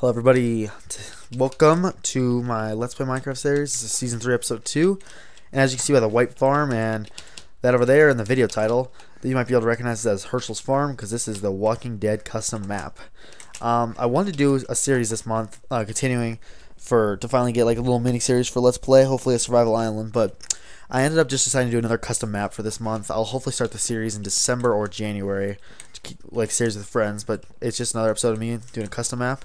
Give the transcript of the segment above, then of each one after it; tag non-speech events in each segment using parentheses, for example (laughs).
Hello, everybody. Welcome to my Let's Play Minecraft series. Season three, episode two. And as you can see by the white farm and that over there in the video title, that you might be able to recognize as Hershel's Farm because this is the Walking Dead custom map. Um, I wanted to do a series this month, uh, continuing for to finally get like a little mini series for Let's Play, hopefully a Survival Island, but I ended up just deciding to do another custom map for this month. I'll hopefully start the series in December or January, to keep, like series with friends, but it's just another episode of me doing a custom map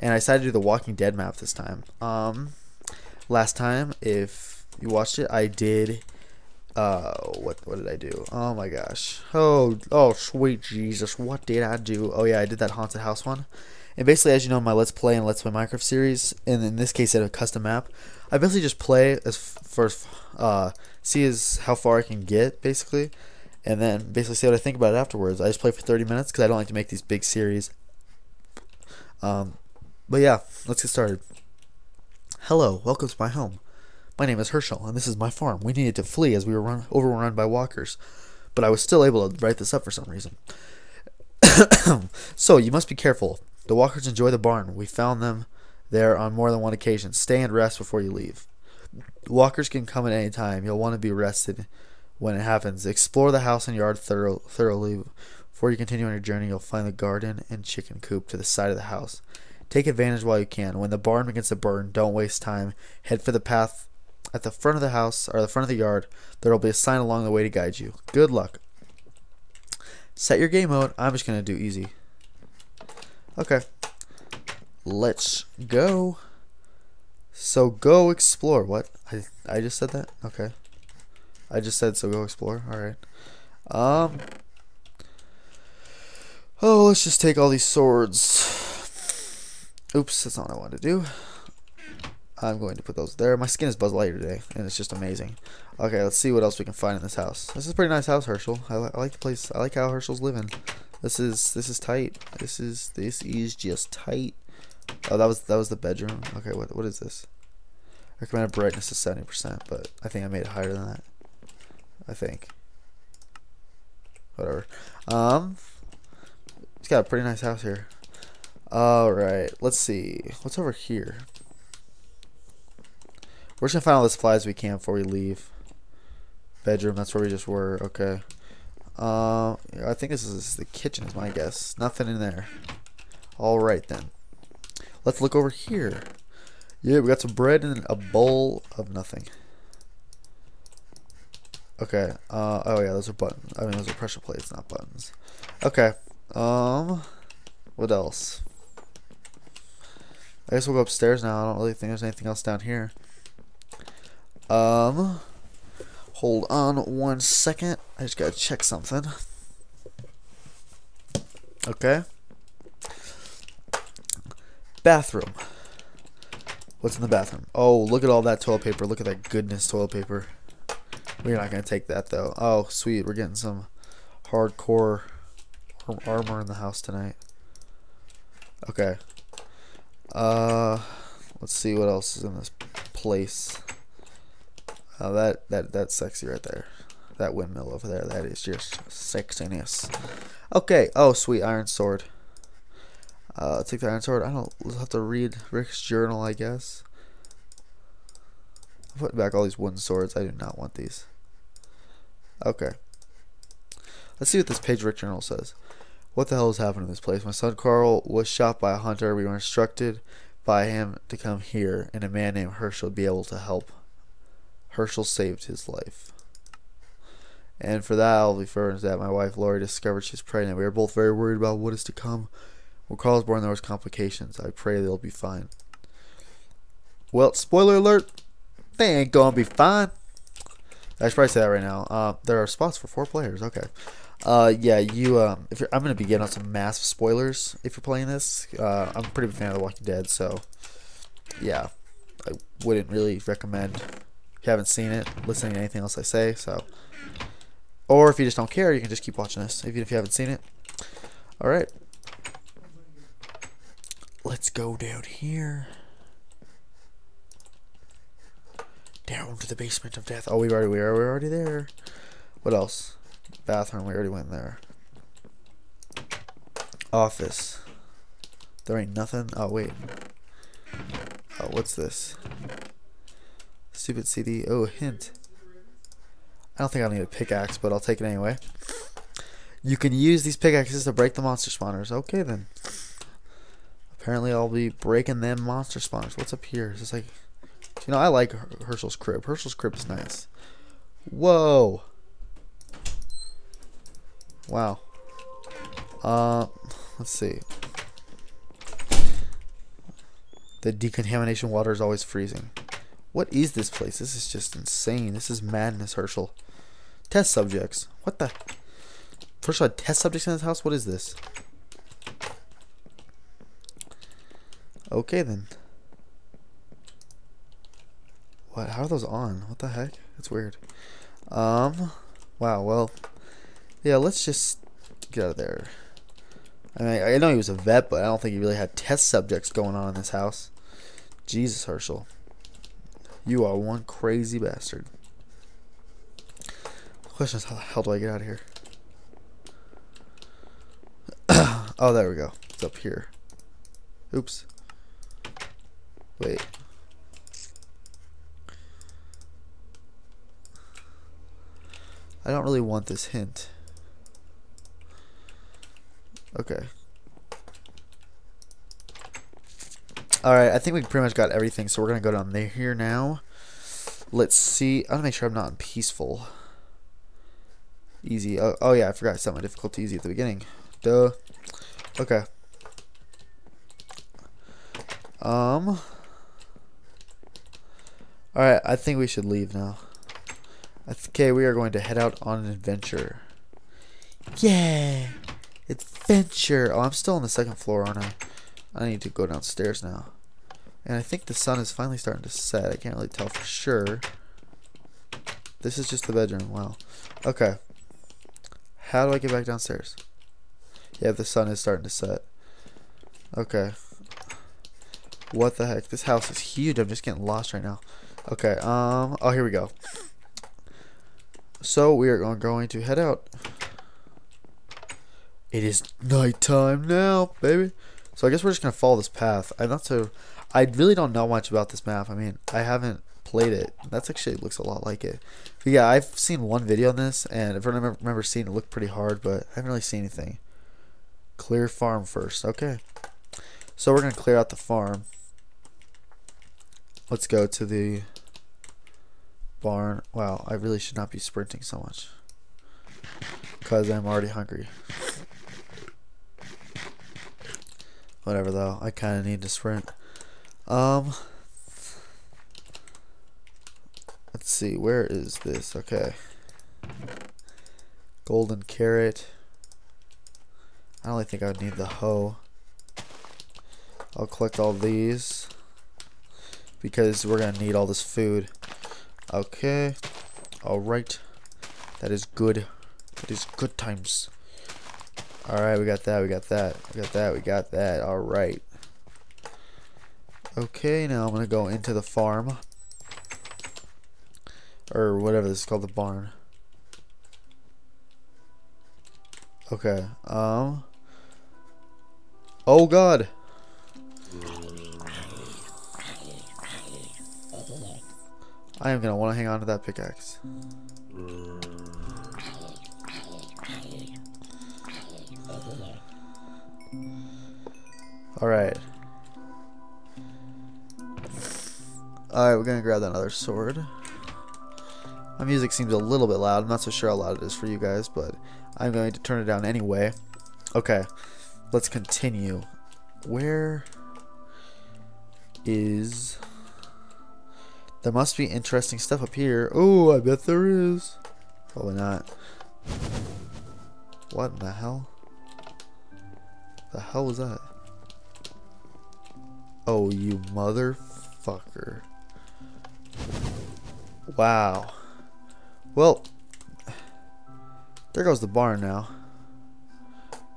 and I decided to do the Walking Dead map this time. Um, last time, if you watched it, I did. Uh, what what did I do? Oh my gosh! Oh oh sweet Jesus! What did I do? Oh yeah, I did that haunted house one. And basically, as you know, my Let's Play and Let's Play Minecraft series, and in this case, I a custom map. I basically just play as first, uh, see as how far I can get, basically, and then basically see what I think about it afterwards. I just play for 30 minutes because I don't like to make these big series. Um, but yeah, let's get started. Hello, welcome to my home. My name is Hershel, and this is my farm. We needed to flee as we were run, overrun by walkers, but I was still able to write this up for some reason. (coughs) so, you must be careful. The walkers enjoy the barn. We found them there on more than one occasion. Stay and rest before you leave. Walkers can come at any time. You'll want to be rested when it happens. Explore the house and yard thorough, thoroughly. Before you continue on your journey, you'll find the garden and chicken coop to the side of the house. Take advantage while you can. When the barn begins to burn, don't waste time. Head for the path at the front of the house or the front of the yard. There will be a sign along the way to guide you. Good luck. Set your game mode. I'm just going to do easy. Okay. Let's go. So go explore. What? I, I just said that? Okay. I just said so go explore. Alright. Um. Oh, let's just take all these swords. Oops, that's not what I wanted to do. I'm going to put those there. My skin is Buzz Lightyear today, and it's just amazing. Okay, let's see what else we can find in this house. This is a pretty nice house, Hershel. I, li I like the place. I like how Hershel's living. This is this is tight. This is this is just tight. Oh, that was that was the bedroom. Okay, what what is this? Recommended brightness is seventy percent, but I think I made it higher than that. I think. Whatever. Um, it's got a pretty nice house here. Alright, let's see. What's over here? We're just gonna find all the supplies we can before we leave. Bedroom, that's where we just were. Okay. Uh, I think this is the kitchen is my guess. Nothing in there. Alright then. Let's look over here. Yeah, we got some bread and a bowl of nothing. Okay. Uh, oh yeah, those are buttons. I mean, those are pressure plates, not buttons. Okay. Um, what else? I guess we'll go upstairs now. I don't really think there's anything else down here. Um, hold on one second. I just gotta check something. Okay. Bathroom. What's in the bathroom? Oh, look at all that toilet paper. Look at that goodness toilet paper. We're not gonna take that though. Oh, sweet. We're getting some hardcore armor in the house tonight. Okay. Uh, let's see what else is in this place. Oh, that that that's sexy right there. That windmill over there. That is just sexiness. Okay. Oh, sweet iron sword. Uh, take the iron sword. I don't we'll have to read Rick's journal, I guess. I'm putting back all these wooden swords. I do not want these. Okay. Let's see what this page Rick journal says. What the hell is happening in this place? My son Carl was shot by a hunter. We were instructed by him to come here, and a man named Hershel would be able to help. Hershel saved his life. And for that, I'll be firm that my wife Lori discovered she's pregnant. We are both very worried about what is to come. When Carl was born, there was complications. I pray they'll be fine. Well, spoiler alert, they ain't gonna be fine. I should probably say that right now. Uh, there are spots for four players. Okay. Uh, yeah, you. Um, if you're, I'm gonna be getting on some massive spoilers if you're playing this. Uh, I'm a pretty big fan of The Walking Dead, so yeah, I wouldn't really recommend if you haven't seen it listening to anything else I say. So, or if you just don't care, you can just keep watching this, even if you haven't seen it. All right, let's go down here. Down to the basement of death. Oh, we already we are we're already there. What else? Bathroom, we already went there. Office. There ain't nothing. Oh, wait. Oh, what's this? Stupid CD. Oh, hint. I don't think I'll need a pickaxe, but I'll take it anyway. You can use these pickaxes to break the monster spawners. Okay, then. Apparently, I'll be breaking them monster spawners. What's up here? Is this like... You know, I like Hershel's crib. Hershel's crib is nice. Whoa. Wow. Uh, let's see. The decontamination water is always freezing. What is this place? This is just insane. This is madness, Hershel. Test subjects. What the? First all, test subjects in this house? What is this? Okay, then. What? How are those on? What the heck? That's weird. Um, wow, well, yeah, let's just get out of there. I mean, I know he was a vet, but I don't think he really had test subjects going on in this house. Jesus, Hershel. You are one crazy bastard. The question is, how the hell do I get out of here? (coughs) oh, there we go. It's up here. Oops. Wait. I don't really want this hint. Okay. Alright, I think we pretty much got everything, so we're going to go down there here now. Let's see. I want to make sure I'm not in peaceful. Easy. Oh, oh yeah, I forgot I set my difficulty easy at the beginning. Duh. Okay. Um. Alright, I think we should leave now. Okay, we are going to head out on an adventure. Yeah! Adventure! Oh, I'm still on the second floor, aren't I? I need to go downstairs now. And I think the sun is finally starting to set. I can't really tell for sure. This is just the bedroom. Wow. Okay. How do I get back downstairs? Yeah, the sun is starting to set. Okay. What the heck? This house is huge. I'm just getting lost right now. Okay, um, oh, here we go. So, we are going to head out. It is nighttime now, baby. So I guess we're just gonna follow this path. I'm not so. I really don't know much about this map. I mean, I haven't played it. That's actually looks a lot like it. But yeah, I've seen one video on this, and I remember, remember seeing it look pretty hard, but I haven't really seen anything. Clear farm first. Okay. So we're gonna clear out the farm. Let's go to the barn. Wow, I really should not be sprinting so much. Because I'm already hungry. Whatever though, I kind of need to sprint. Um, let's see, where is this? Okay. Golden carrot. I only think I would need the hoe. I'll collect all these because we're gonna need all this food. Okay. Alright. That is good. That is good times. Alright, we got that, we got that, we got that, we got that. Alright. Okay, now I'm going to go into the farm. Or whatever this is called, the barn. Okay, um... Oh god! I am going to want to hang on to that pickaxe. Alright. Alright, we're gonna grab that other sword. My music seems a little bit loud. I'm not so sure how loud it is for you guys, but I'm going to turn it down anyway. Okay, let's continue. Where is... There must be interesting stuff up here. Oh, I bet there is. Probably not. What in the hell? The hell was that? Oh, you motherfucker. Wow. Well, there goes the barn now.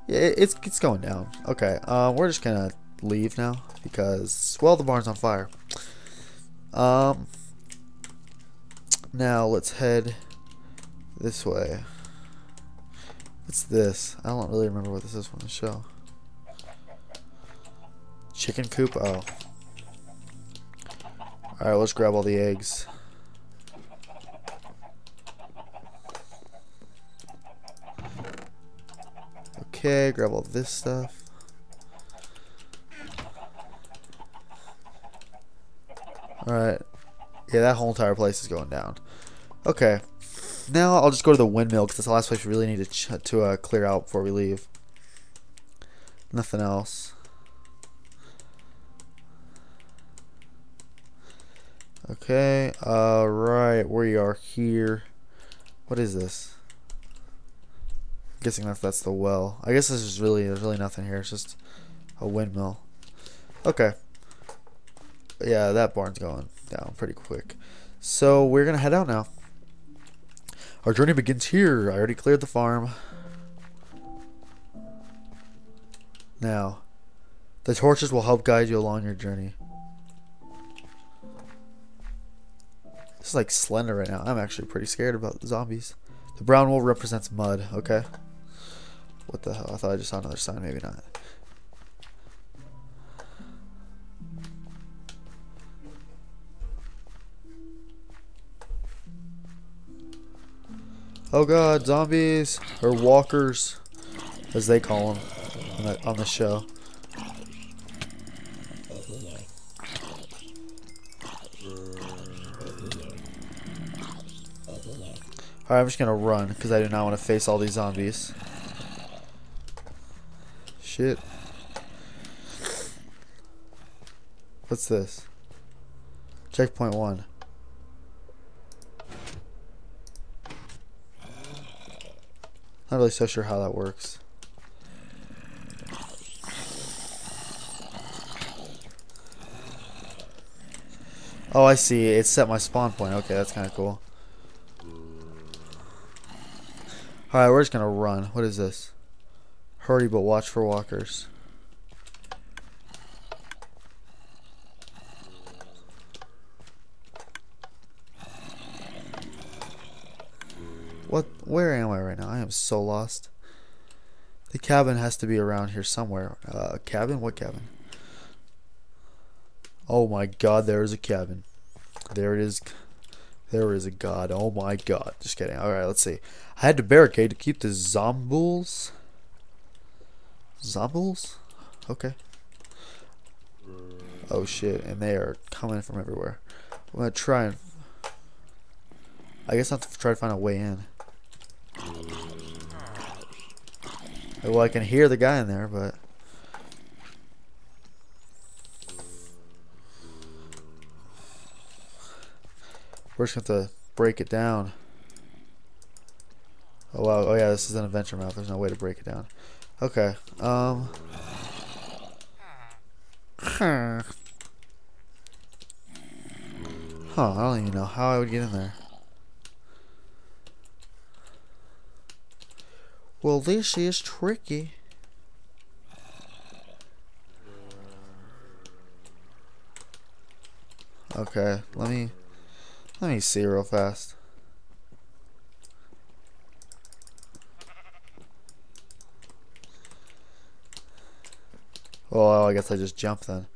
Yeah, it's, it's going down. Okay, uh, we're just gonna leave now because, well, the barn's on fire. Um, now let's head this way. What's this? I don't really remember what this is from the show. Chicken coop? Oh. Alright, let's grab all the eggs. Okay, grab all this stuff. Alright. Yeah, that whole entire place is going down. Okay. Now I'll just go to the windmill because that's the last place we really need to, to uh, clear out before we leave. Nothing else. Okay, alright, we are here. What is this? I'm guessing that's that's the well. I guess this is really there's really nothing here. It's just a windmill. Okay. Yeah, that barn's going down pretty quick. So we're gonna head out now. Our journey begins here. I already cleared the farm. Now, the torches will help guide you along your journey. This is like Slender right now. I'm actually pretty scared about the zombies. The brown wool represents mud, okay? What the hell? I thought I just saw another sign. Maybe not. Oh god, zombies! Or walkers, as they call them on the, on the show. Alright, I'm just gonna run because I do not want to face all these zombies. Shit. What's this? Checkpoint one. Not really so sure how that works. Oh, I see. It set my spawn point. Okay, that's kind of cool. Alright, we're just to run. What is this? Hurry, but watch for walkers. What? Where am I right now? I am so lost. The cabin has to be around here somewhere. Uh, cabin? What cabin? Oh my god, there is a cabin. There it is. There is a god. Oh my god. Just kidding. Alright, let's see. I had to barricade to keep the zombuls. Zombuls? Okay. Oh shit, and they are coming from everywhere. I'm gonna try and... I guess I have to try to find a way in. Well, I can hear the guy in there, but... We're just to have to break it down. Oh, wow. Oh, yeah, this is an adventure map. There's no way to break it down. Okay. Um... Huh. I don't even know how I would get in there. Well, this is tricky. Okay, let me let me see real fast. Well, I guess I just jump then.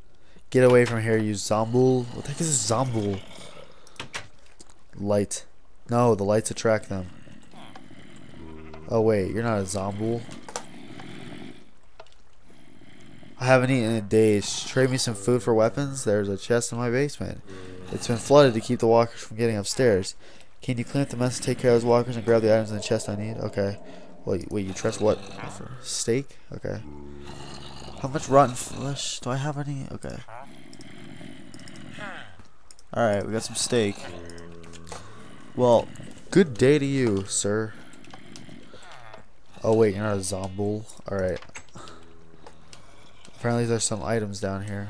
Get away from here, you zombul. What the heck is a zombul? Light. No, the lights attract them. Oh wait, you're not a zombie. I haven't eaten in days. Trade me some food for weapons? There's a chest in my basement. It's been flooded to keep the walkers from getting upstairs. Can you clean up the mess take care of those walkers and grab the items in the chest I need? Okay. Wait, wait, you trust what? Steak? Okay. How much rotten flesh? Do I have any? Okay. Alright, we got some steak. Well, good day to you, sir. Oh wait, you're not a zombie. Alright. Apparently there's some items down here.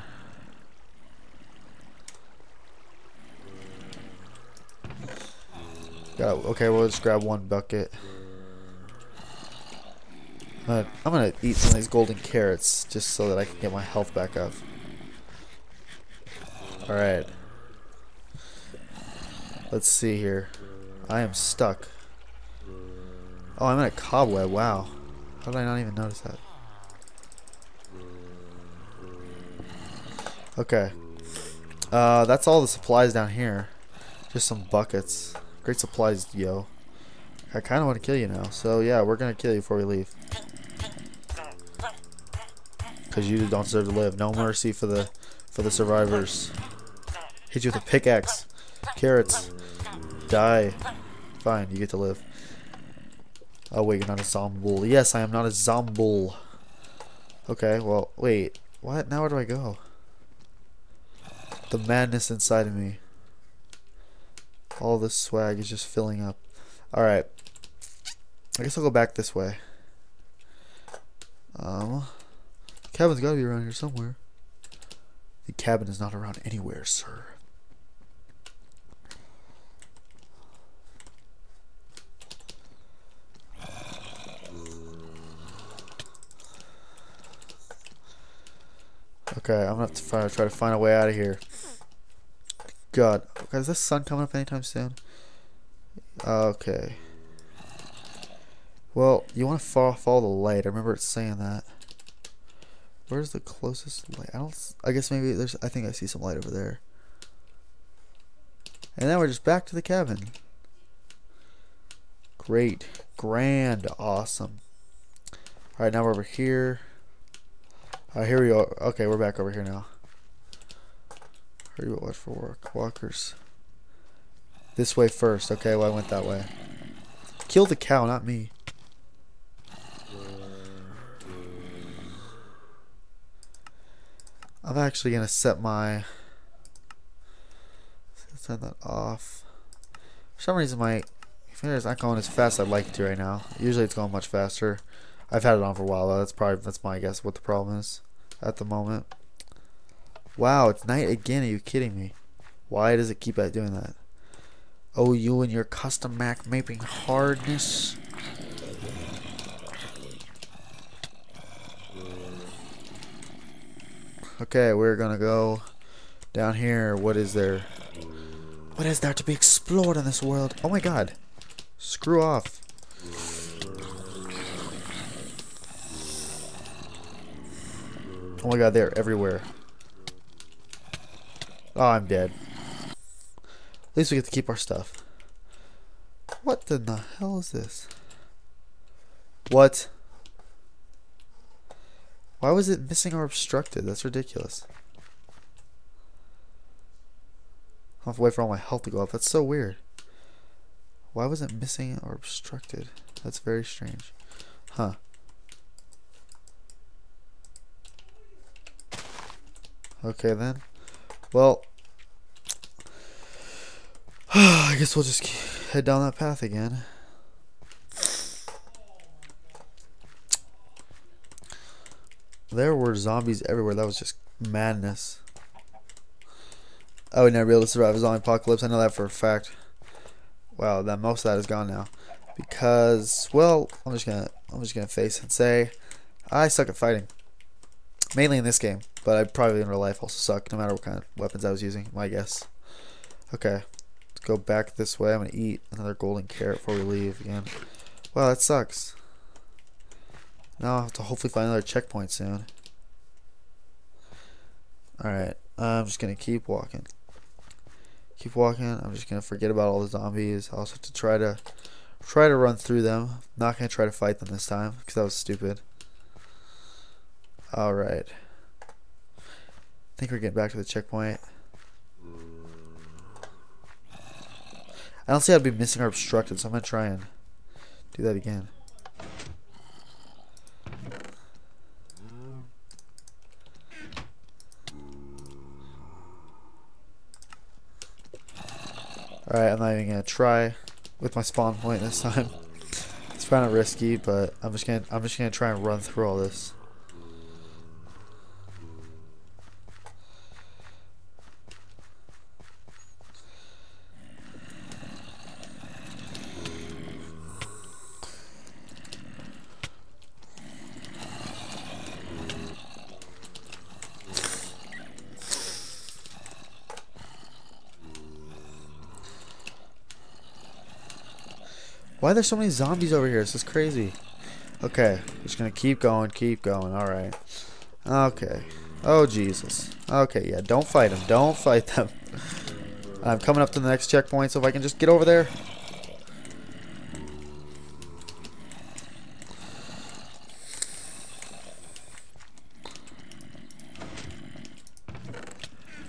Got okay, we'll just grab one bucket. I'm gonna, I'm gonna eat some of these golden carrots just so that I can get my health back up. Alright. Let's see here. I am stuck. Oh, I'm in a cobweb. Wow. How did I not even notice that? Okay. Uh, that's all the supplies down here. Just some buckets. Great supplies, yo. I kind of want to kill you now. So, yeah, we're going to kill you before we leave. Because you don't deserve to live. No mercy for the for the survivors. Hit you with a pickaxe. Carrots. Die. Fine, you get to live. Oh, wait, you're not a zombul. Yes, I am not a zombul. Okay, well, wait. What? Now where do I go? The madness inside of me. All this swag is just filling up. Alright. I guess I'll go back this way. Um, cabin's gotta be around here somewhere. The cabin is not around anywhere, sir. Okay, I'm gonna have to try to find a way out of here. God, okay, is the sun coming up anytime soon? Okay. Well, you want to follow, follow the light. I remember it saying that. Where's the closest light? I don't. I guess maybe there's. I think I see some light over there. And now we're just back to the cabin. Great, grand, awesome. All right, now we're over here. Uh, here we are. Okay, we're back over here now. Hurry up, watch for work. Walkers. This way first. Okay, well, I went that way. Kill the cow, not me. I'm actually going to set my... Set that off. For some reason, my finger's not going as fast as I'd like it to right now. Usually it's going much faster. I've had it on for a while, though. That's probably, that's my guess what the problem is at the moment. Wow, it's night again. Are you kidding me? Why does it keep at doing that? Oh, you and your custom Mac mapping hardness. Okay, we're gonna go down here. What is there? What is there to be explored in this world? Oh my god. Screw off. Oh my god, they're everywhere. Oh, I'm dead. At least we get to keep our stuff. What in the hell is this? What? Why was it missing or obstructed? That's ridiculous. I'll have to wait for all my health to go up. That's so weird. Why was it missing or obstructed? That's very strange. Huh. Okay then. Well, (sighs) I guess we'll just head down that path again. There were zombies everywhere. That was just madness. Oh, I would never be able to survive a zombie apocalypse. I know that for a fact. Wow, that most of that is gone now. Because, well, I'm just gonna I'm just gonna face and say I suck at fighting. Mainly in this game. But I probably in real life also suck, no matter what kind of weapons I was using, my guess. Okay, let's go back this way. I'm to eat another golden carrot before we leave again. Wow, that sucks. Now I'll have to hopefully find another checkpoint soon. Alright, I'm just to keep walking. Keep walking. I'm just to forget about all the zombies. I also have to try to try to run through them. Not to try to fight them this time because that was stupid. Alright. I think we're getting back to the checkpoint. I don't see how to be missing or obstructed, so I'm to try and do that again. Alright, I'm not even going to try with my spawn point this time. (laughs) it's kind of risky, but I'm just going to I'm just going to try and run through all this. Why are there so many zombies over here? This is crazy. Okay, just gonna keep going, keep going. Alright. Okay. Oh, Jesus. Okay, yeah, don't fight them. Don't fight them. (laughs) I'm coming up to the next checkpoint, so if I can just get over there.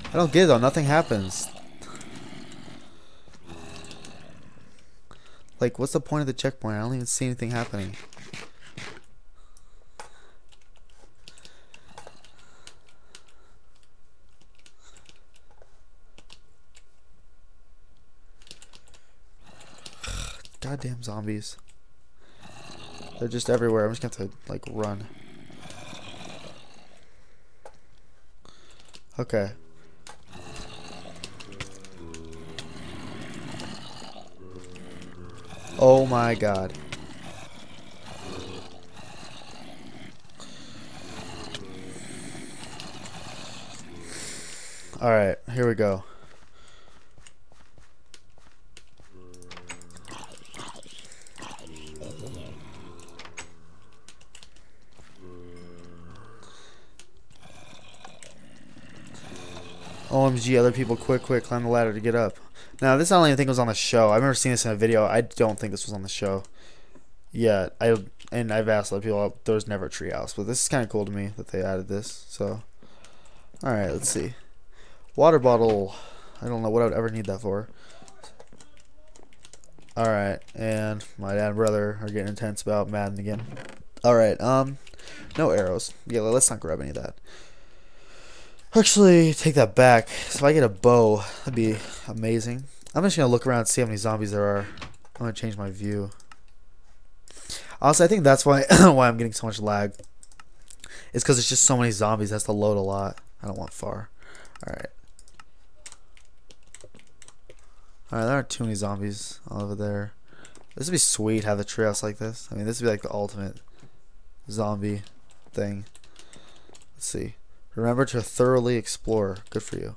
I don't get it though, nothing happens. Like, what's the point of the checkpoint? I don't even see anything happening. (sighs) Goddamn zombies. They're just everywhere. I'm just gonna have to, like, run. Okay. Oh my god. Alright, here we go. OMG, other people, quick, quick, climb the ladder to get up. Now, this I don't even think was on the show. I've never seen this in a video. I don't think this was on the show. Yeah, I and I've asked other people. There's never a treehouse, but this is kind of cool to me that they added this. So, all right, let's see. Water bottle. I don't know what I would ever need that for. All right, and my dad and brother are getting intense about Madden again. All right, um, no arrows. Yeah, let's not grab any of that. Actually, take that back. If I get a bow, that'd be amazing. I'm just gonna look around and see how many zombies there are. I'm gonna change my view. Also, I think that's why (coughs) why I'm getting so much lag. It's because it's just so many zombies. That's to load a lot. I don't want far. All right. All right, there aren't too many zombies all over there. This would be sweet. Have a treehouse like this. I mean, this would be like the ultimate zombie thing. Let's see. Remember to thoroughly explore. Good for you.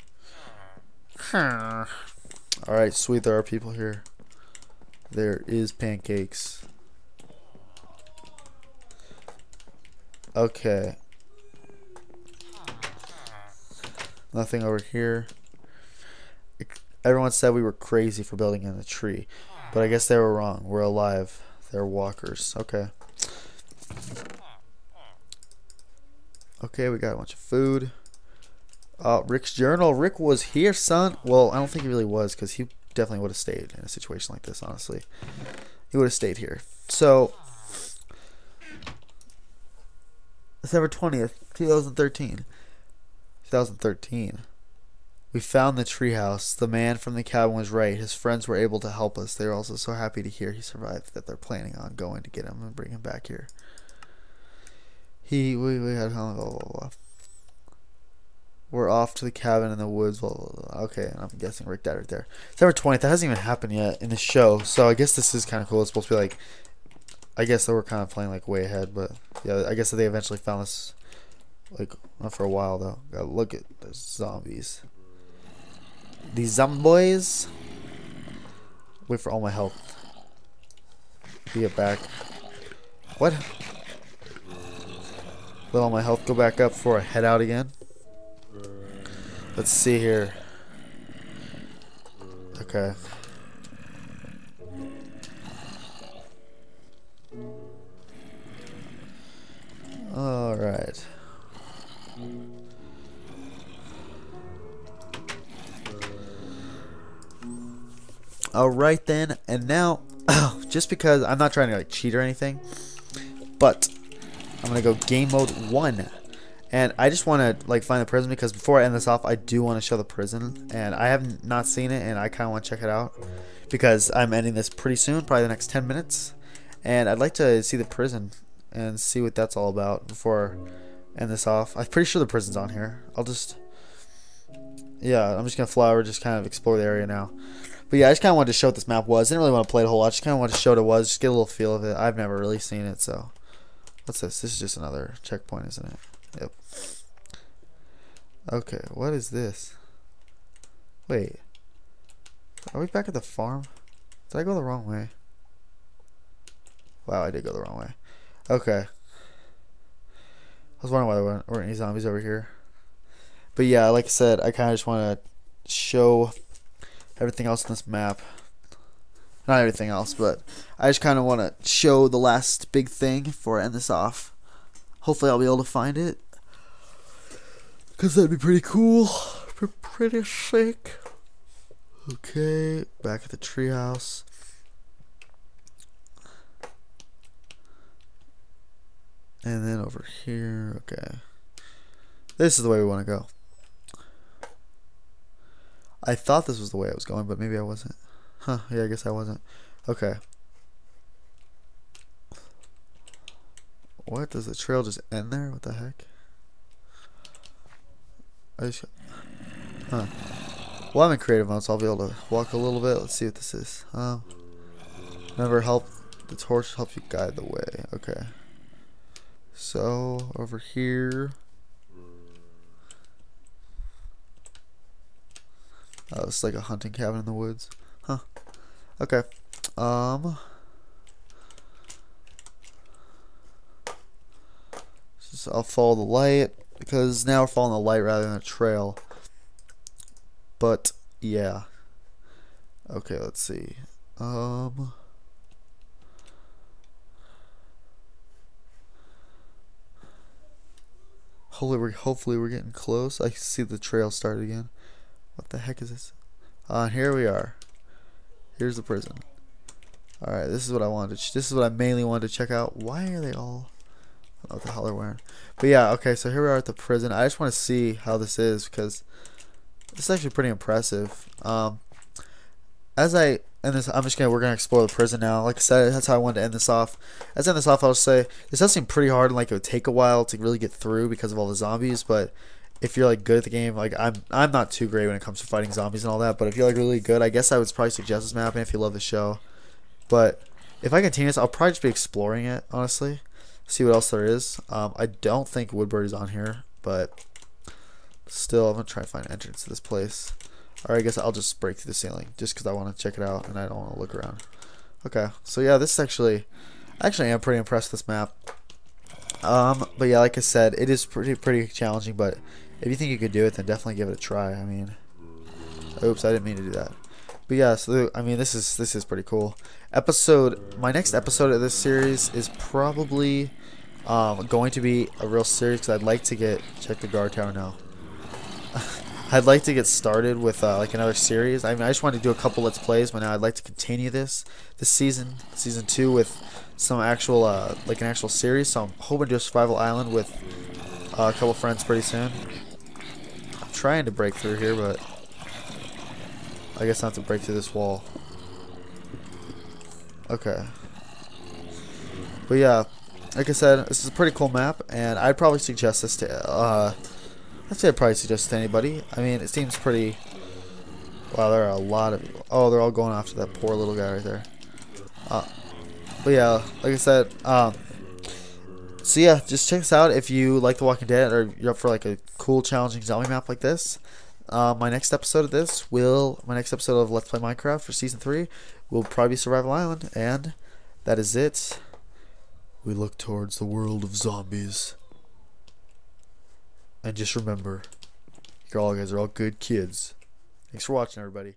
Alright, sweet. There are people here. There is pancakes. Okay. Nothing over here. Everyone said we were crazy for building in a tree. But I guess they were wrong. We're alive. They're walkers. Okay. Okay, we got a bunch of food. Uh, Rick's journal. Rick was here, son. Well, I don't think he really was because he definitely would have stayed in a situation like this, honestly. He would have stayed here. So, December 20th, 2013. 2013. We found the treehouse. The man from the cabin was right. His friends were able to help us. They were also so happy to hear he survived that they're planning on going to get him and bring him back here. He, we, we had, blah, blah, blah. We're off to the cabin in the woods. Blah, blah, blah. Okay, I'm guessing Rick died right there. December 20th. That hasn't even happened yet in the show. So I guess this is kind of cool. It's supposed to be like, I guess they were kind of playing like way ahead. But yeah, I guess they eventually found this, like, not for a while though. Gotta look at the zombies. These zombies. Wait for all my health. it back. What? Let all my health go back up before I head out again. Let's see here. Okay. Alright. Alright then, and now, (coughs) just because I'm not trying to like cheat or anything, but I'm gonna go game mode one. And I just want to like find the prison because before I end this off, I do want to show the prison, and I have not seen it, and I kind of want to check it out because I'm ending this pretty soon, probably the next 10 minutes, and I'd like to see the prison and see what that's all about before I end this off. I'm pretty sure the prison's on here. I'll just, yeah, I'm just gonna fly over, just kind of explore the area now. But yeah, I just kind of wanted to show what this map was. I didn't really want to play it a whole lot. Just kind of wanted to show what it was, just get a little feel of it. I've never really seen it, so What's this? This is just another checkpoint, isn't it? Yep. Okay, what is this? Wait. Are we back at the farm? Did I go the wrong way? Wow, I did go the wrong way. Okay. I was wondering why there weren't, any zombies over here. But yeah, like I said, I kind of just want to show everything else in this map. Not everything else, but I just kind of want to show the last big thing before I end this off. Hopefully, I'll be able to find it. Because that'd be pretty cool. Pretty sick. Okay, back at the treehouse. And then over here, okay. This is the way we want to go. I thought this was the way I was going, but maybe I wasn't. Huh, yeah, I guess I wasn't. Okay. What? Does the trail just end there? What the heck? I just... Huh. Well, I'm in creative mode, so I'll be able to walk a little bit. Let's see what this is. Um, remember, help the torch helps you guide the way. Okay. So, over here... Oh, it's like a hunting cabin in the woods. Huh. Okay. Um. I'll follow the light because now we're following the light rather than a trail. But yeah. Okay, let's see. Um. Holy, we're hopefully we're getting close. I see the trail start again. What the heck is this? Uh, here we are. Here's the prison. Alright, this is what I wanted this is what I mainly wanted to check out. Why are they all I don't know what the hell they're wearing. But yeah, okay, so here we are at the prison. I just want to see how this is because this is actually pretty impressive. Um as I and this I'm just gonna we're gonna explore the prison now. Like I said, that's how I wanted to end this off. As I end this off I'll say this does seem pretty hard and like it would take a while to really get through because of all the zombies, but if you're like good at the game, like I'm I'm not too great when it comes to fighting zombies and all that, but if you're like really good, I guess I would probably suggest this map and if you love the show. But if I continue this, I'll probably just be exploring it, honestly. See what else there is. Um, I don't think Woodbury is on here, but still, I'm to try to find an entrance to this place. Or I guess I'll just break through the ceiling, just because I want to check it out and I don't want to look around. Okay, so yeah, this is actually, actually I am pretty impressed with this map. Um, but yeah, like I said, it is pretty pretty challenging, but if you think you could do it, then definitely give it a try. I mean, oops, I didn't mean to do that. But yeah, so I mean, this is this is pretty cool. Episode, my next episode of this series is probably um, going to be a real series because I'd like to get check the guard tower now. (laughs) I'd like to get started with uh, like another series. I mean, I just wanted to do a couple let's plays, but now I'd like to continue this this season, season two, with some actual uh, like an actual series. So I'm hoping to do Survival Island with uh, a couple friends pretty soon trying to break through here, but I guess not to break through this wall. Okay. But yeah, like I said, this is a pretty cool map, and I'd probably suggest this to, uh, I'd say I'd probably suggest to anybody. I mean, it seems pretty, wow, there are a lot of, oh, they're all going after that poor little guy right there. Uh, but yeah, like I said, um, so yeah, just check this out if you like The Walking Dead or you're up for like a cool, challenging zombie map like this. Uh, my next episode of this will, my next episode of Let's Play Minecraft for Season 3 will probably be Survival Island, and that is it. We look towards the world of zombies. And just remember, you all guys are all good kids. Thanks for watching, everybody.